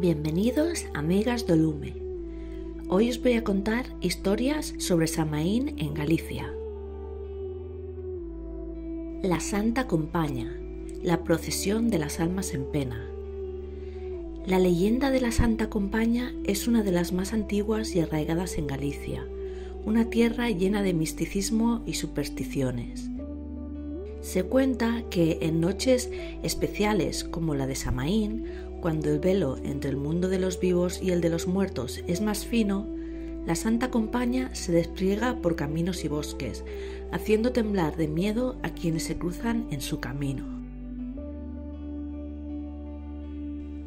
Bienvenidos amigas do Lume. Hoy os voy a contar historias sobre Samaín en Galicia. La Santa Compaña, la procesión de las almas en pena. La leyenda de la Santa Compaña es una de las más antiguas y arraigadas en Galicia, una tierra llena de misticismo y supersticiones. Se cuenta que en noches especiales como la de Samaín, cuando el velo entre el mundo de los vivos y el de los muertos es más fino, la Santa Compaña se despliega por caminos y bosques, haciendo temblar de miedo a quienes se cruzan en su camino.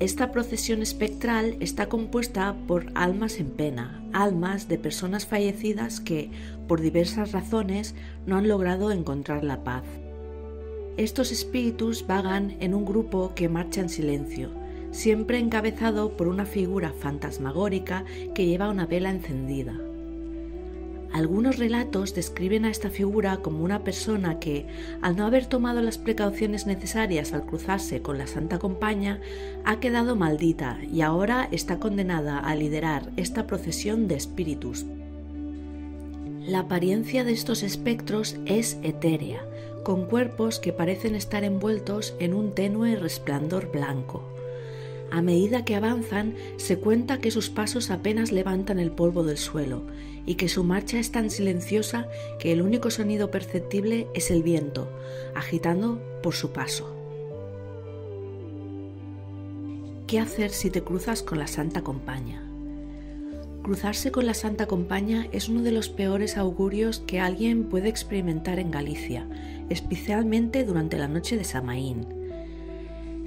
Esta procesión espectral está compuesta por almas en pena, almas de personas fallecidas que, por diversas razones, no han logrado encontrar la paz. Estos espíritus vagan en un grupo que marcha en silencio, siempre encabezado por una figura fantasmagórica que lleva una vela encendida. Algunos relatos describen a esta figura como una persona que, al no haber tomado las precauciones necesarias al cruzarse con la Santa Compaña, ha quedado maldita y ahora está condenada a liderar esta procesión de espíritus. La apariencia de estos espectros es etérea, con cuerpos que parecen estar envueltos en un tenue resplandor blanco. A medida que avanzan, se cuenta que sus pasos apenas levantan el polvo del suelo y que su marcha es tan silenciosa que el único sonido perceptible es el viento, agitando por su paso. ¿Qué hacer si te cruzas con la Santa Compaña? Cruzarse con la Santa Compaña es uno de los peores augurios que alguien puede experimentar en Galicia, especialmente durante la noche de Samaín.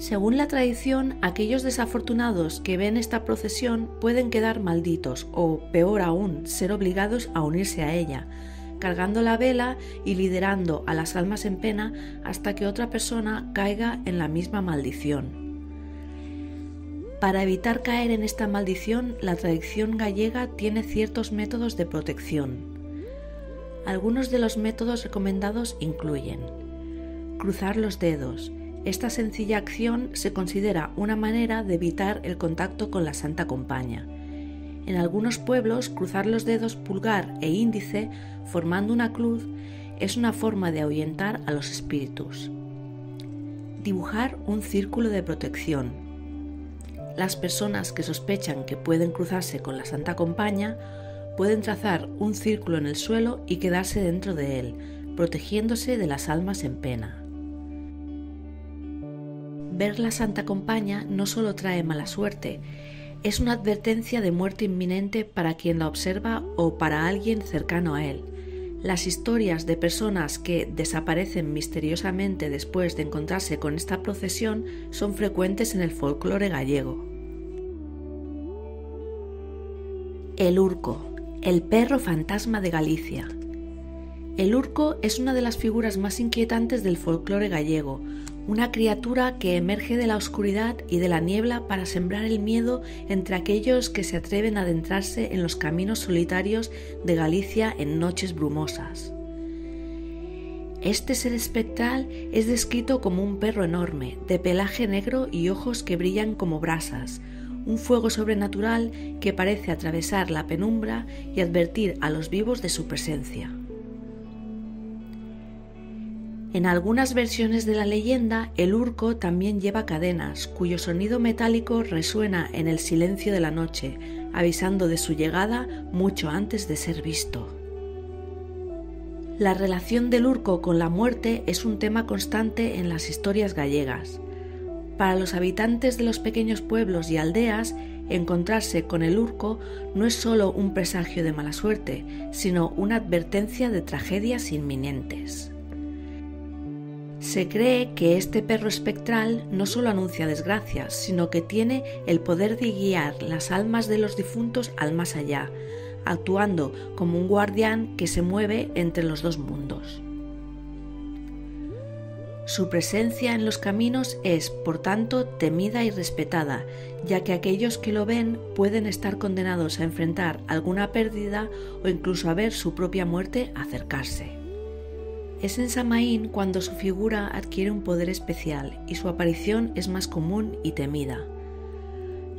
Según la tradición, aquellos desafortunados que ven esta procesión pueden quedar malditos o, peor aún, ser obligados a unirse a ella, cargando la vela y liderando a las almas en pena hasta que otra persona caiga en la misma maldición. Para evitar caer en esta maldición, la tradición gallega tiene ciertos métodos de protección. Algunos de los métodos recomendados incluyen cruzar los dedos. Esta sencilla acción se considera una manera de evitar el contacto con la Santa Compaña. En algunos pueblos, cruzar los dedos pulgar e índice formando una cruz es una forma de ahuyentar a los espíritus. Dibujar un círculo de protección. Las personas que sospechan que pueden cruzarse con la Santa Compaña pueden trazar un círculo en el suelo y quedarse dentro de él, protegiéndose de las almas en pena. Ver la Santa Compaña no solo trae mala suerte, es una advertencia de muerte inminente para quien la observa o para alguien cercano a él. Las historias de personas que desaparecen misteriosamente después de encontrarse con esta procesión son frecuentes en el folclore gallego. El Urco el perro fantasma de Galicia. El urco es una de las figuras más inquietantes del folclore gallego, una criatura que emerge de la oscuridad y de la niebla para sembrar el miedo entre aquellos que se atreven a adentrarse en los caminos solitarios de Galicia en noches brumosas. Este ser espectral es descrito como un perro enorme, de pelaje negro y ojos que brillan como brasas, un fuego sobrenatural que parece atravesar la penumbra y advertir a los vivos de su presencia. En algunas versiones de la leyenda, el urco también lleva cadenas, cuyo sonido metálico resuena en el silencio de la noche, avisando de su llegada mucho antes de ser visto. La relación del urco con la muerte es un tema constante en las historias gallegas. Para los habitantes de los pequeños pueblos y aldeas, encontrarse con el urco no es solo un presagio de mala suerte, sino una advertencia de tragedias inminentes. Se cree que este perro espectral no solo anuncia desgracias, sino que tiene el poder de guiar las almas de los difuntos al más allá, actuando como un guardián que se mueve entre los dos mundos. Su presencia en los caminos es, por tanto, temida y respetada, ya que aquellos que lo ven pueden estar condenados a enfrentar alguna pérdida o incluso a ver su propia muerte acercarse. Es en Samaín cuando su figura adquiere un poder especial y su aparición es más común y temida.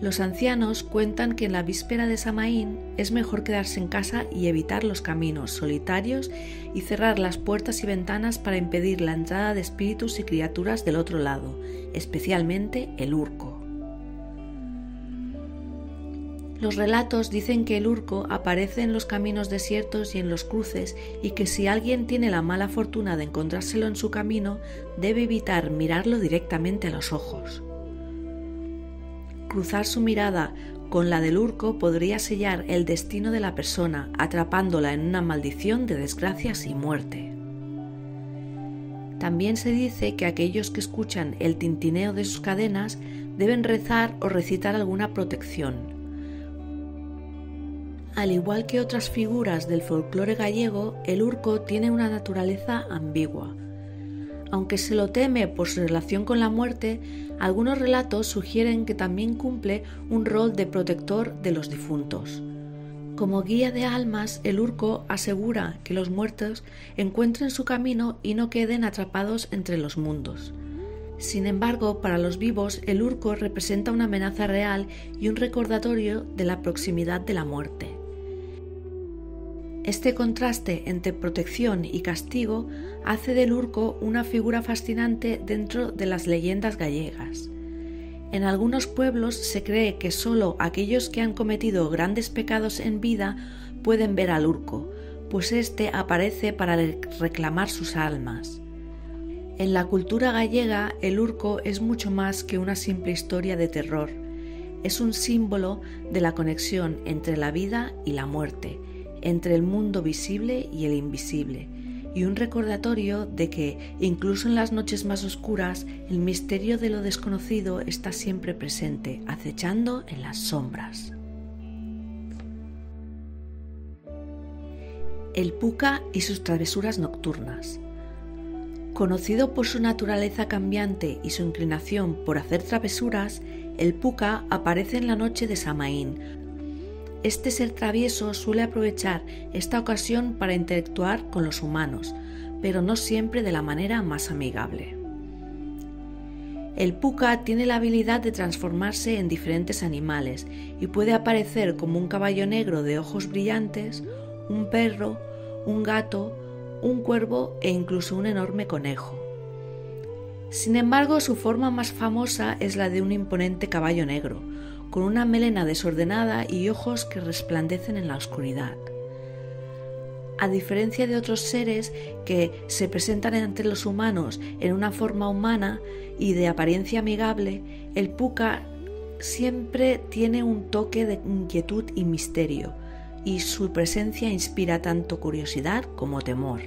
Los ancianos cuentan que en la víspera de Samaín es mejor quedarse en casa y evitar los caminos solitarios y cerrar las puertas y ventanas para impedir la entrada de espíritus y criaturas del otro lado, especialmente el urco. Los relatos dicen que el urco aparece en los caminos desiertos y en los cruces y que si alguien tiene la mala fortuna de encontrárselo en su camino, debe evitar mirarlo directamente a los ojos. Cruzar su mirada con la del urco podría sellar el destino de la persona, atrapándola en una maldición de desgracias y muerte. También se dice que aquellos que escuchan el tintineo de sus cadenas deben rezar o recitar alguna protección, al igual que otras figuras del folclore gallego, el urco tiene una naturaleza ambigua. Aunque se lo teme por su relación con la muerte, algunos relatos sugieren que también cumple un rol de protector de los difuntos. Como guía de almas, el urco asegura que los muertos encuentren su camino y no queden atrapados entre los mundos. Sin embargo, para los vivos, el urco representa una amenaza real y un recordatorio de la proximidad de la muerte. Este contraste entre protección y castigo hace del urco una figura fascinante dentro de las leyendas gallegas. En algunos pueblos se cree que solo aquellos que han cometido grandes pecados en vida pueden ver al urco, pues éste aparece para reclamar sus almas. En la cultura gallega el urco es mucho más que una simple historia de terror. Es un símbolo de la conexión entre la vida y la muerte, entre el mundo visible y el invisible, y un recordatorio de que, incluso en las noches más oscuras, el misterio de lo desconocido está siempre presente, acechando en las sombras. El puca y sus travesuras nocturnas. Conocido por su naturaleza cambiante y su inclinación por hacer travesuras, el puca aparece en la noche de Samaín, este ser travieso suele aprovechar esta ocasión para interactuar con los humanos, pero no siempre de la manera más amigable. El puca tiene la habilidad de transformarse en diferentes animales y puede aparecer como un caballo negro de ojos brillantes, un perro, un gato, un cuervo e incluso un enorme conejo. Sin embargo, su forma más famosa es la de un imponente caballo negro, con una melena desordenada y ojos que resplandecen en la oscuridad. A diferencia de otros seres que se presentan ante los humanos en una forma humana y de apariencia amigable, el puca siempre tiene un toque de inquietud y misterio, y su presencia inspira tanto curiosidad como temor.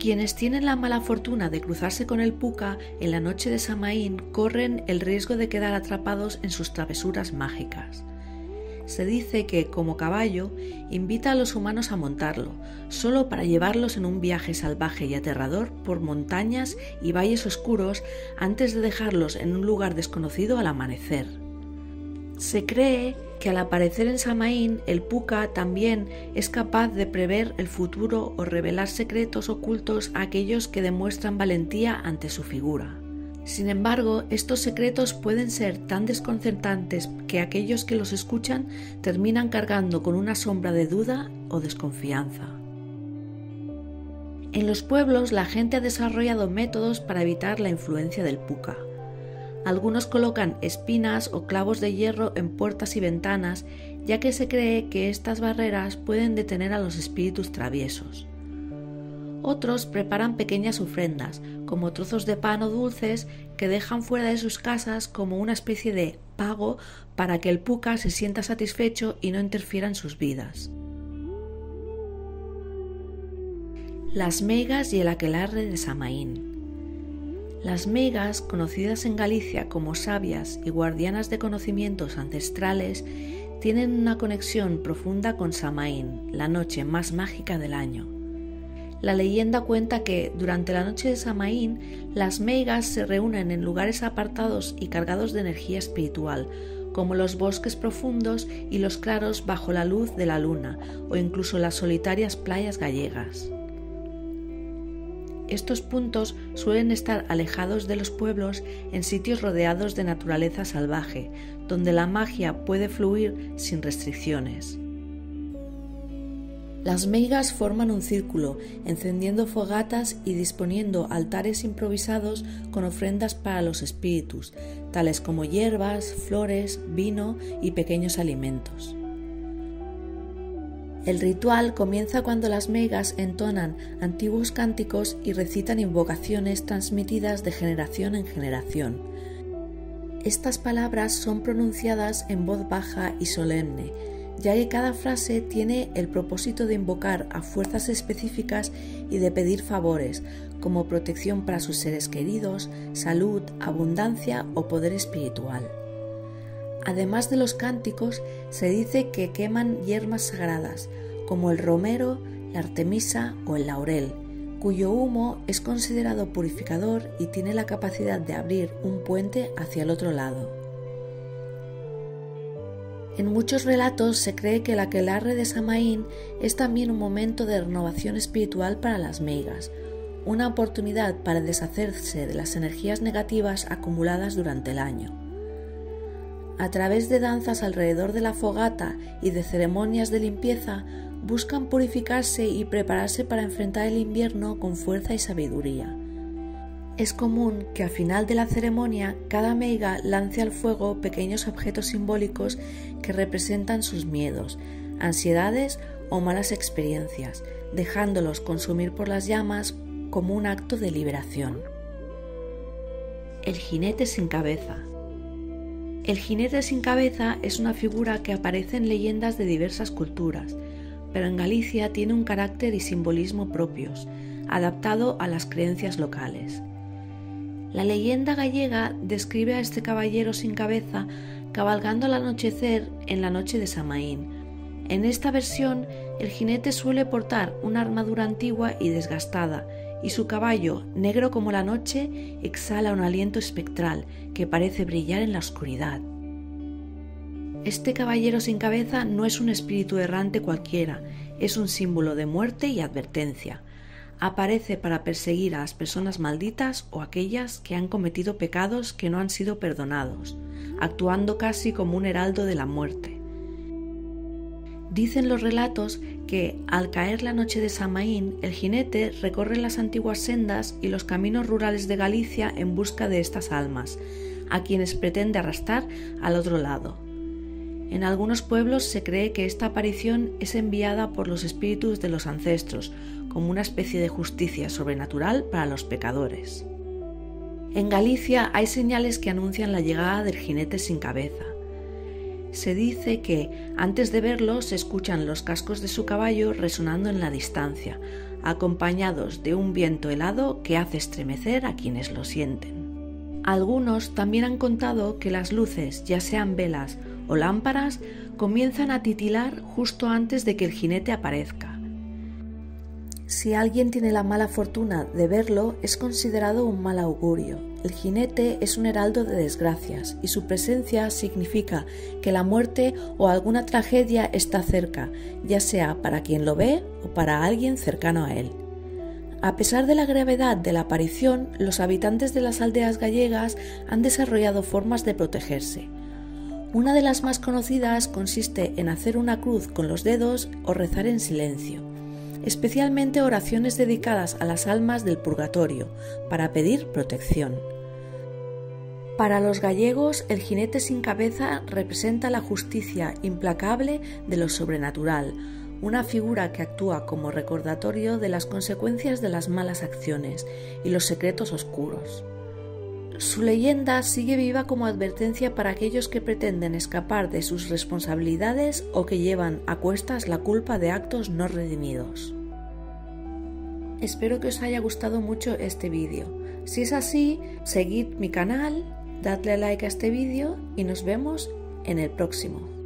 Quienes tienen la mala fortuna de cruzarse con el puca en la noche de Samaín corren el riesgo de quedar atrapados en sus travesuras mágicas. Se dice que, como caballo, invita a los humanos a montarlo, solo para llevarlos en un viaje salvaje y aterrador por montañas y valles oscuros antes de dejarlos en un lugar desconocido al amanecer. Se cree que al aparecer en Samaín, el Puka también es capaz de prever el futuro o revelar secretos ocultos a aquellos que demuestran valentía ante su figura. Sin embargo, estos secretos pueden ser tan desconcertantes que aquellos que los escuchan terminan cargando con una sombra de duda o desconfianza. En los pueblos la gente ha desarrollado métodos para evitar la influencia del puka. Algunos colocan espinas o clavos de hierro en puertas y ventanas, ya que se cree que estas barreras pueden detener a los espíritus traviesos. Otros preparan pequeñas ofrendas, como trozos de pan o dulces, que dejan fuera de sus casas como una especie de pago para que el puca se sienta satisfecho y no interfiera en sus vidas. Las megas y el aquelarre de Samaín. Las megas, conocidas en Galicia como sabias y guardianas de conocimientos ancestrales, tienen una conexión profunda con Samaín, la noche más mágica del año. La leyenda cuenta que durante la noche de Samaín las megas se reúnen en lugares apartados y cargados de energía espiritual, como los bosques profundos y los claros bajo la luz de la luna o incluso las solitarias playas gallegas. Estos puntos suelen estar alejados de los pueblos en sitios rodeados de naturaleza salvaje, donde la magia puede fluir sin restricciones. Las meigas forman un círculo, encendiendo fogatas y disponiendo altares improvisados con ofrendas para los espíritus, tales como hierbas, flores, vino y pequeños alimentos. El ritual comienza cuando las meigas entonan antiguos cánticos y recitan invocaciones transmitidas de generación en generación. Estas palabras son pronunciadas en voz baja y solemne, ya que cada frase tiene el propósito de invocar a fuerzas específicas y de pedir favores, como protección para sus seres queridos, salud, abundancia o poder espiritual. Además de los cánticos, se dice que queman hierbas sagradas, como el romero, la artemisa o el laurel, cuyo humo es considerado purificador y tiene la capacidad de abrir un puente hacia el otro lado. En muchos relatos se cree que el aquelarre de Samaín es también un momento de renovación espiritual para las meigas, una oportunidad para deshacerse de las energías negativas acumuladas durante el año. A través de danzas alrededor de la fogata y de ceremonias de limpieza, buscan purificarse y prepararse para enfrentar el invierno con fuerza y sabiduría. Es común que al final de la ceremonia cada meiga lance al fuego pequeños objetos simbólicos que representan sus miedos, ansiedades o malas experiencias, dejándolos consumir por las llamas como un acto de liberación. El jinete sin cabeza. El jinete sin cabeza es una figura que aparece en leyendas de diversas culturas, pero en Galicia tiene un carácter y simbolismo propios, adaptado a las creencias locales. La leyenda gallega describe a este caballero sin cabeza cabalgando al anochecer en la noche de Samaín. En esta versión, el jinete suele portar una armadura antigua y desgastada, y su caballo, negro como la noche, exhala un aliento espectral que parece brillar en la oscuridad. Este caballero sin cabeza no es un espíritu errante cualquiera, es un símbolo de muerte y advertencia aparece para perseguir a las personas malditas o aquellas que han cometido pecados que no han sido perdonados, actuando casi como un heraldo de la muerte. Dicen los relatos que, al caer la noche de Samaín, el jinete recorre las antiguas sendas y los caminos rurales de Galicia en busca de estas almas, a quienes pretende arrastrar al otro lado. En algunos pueblos se cree que esta aparición es enviada por los espíritus de los ancestros, como una especie de justicia sobrenatural para los pecadores. En Galicia hay señales que anuncian la llegada del jinete sin cabeza. Se dice que antes de verlo se escuchan los cascos de su caballo resonando en la distancia, acompañados de un viento helado que hace estremecer a quienes lo sienten. Algunos también han contado que las luces, ya sean velas o lámparas, comienzan a titilar justo antes de que el jinete aparezca si alguien tiene la mala fortuna de verlo, es considerado un mal augurio. El jinete es un heraldo de desgracias y su presencia significa que la muerte o alguna tragedia está cerca, ya sea para quien lo ve o para alguien cercano a él. A pesar de la gravedad de la aparición, los habitantes de las aldeas gallegas han desarrollado formas de protegerse. Una de las más conocidas consiste en hacer una cruz con los dedos o rezar en silencio especialmente oraciones dedicadas a las almas del purgatorio, para pedir protección. Para los gallegos, el jinete sin cabeza representa la justicia implacable de lo sobrenatural, una figura que actúa como recordatorio de las consecuencias de las malas acciones y los secretos oscuros. Su leyenda sigue viva como advertencia para aquellos que pretenden escapar de sus responsabilidades o que llevan a cuestas la culpa de actos no redimidos. Espero que os haya gustado mucho este vídeo. Si es así, seguid mi canal, dadle like a este vídeo y nos vemos en el próximo.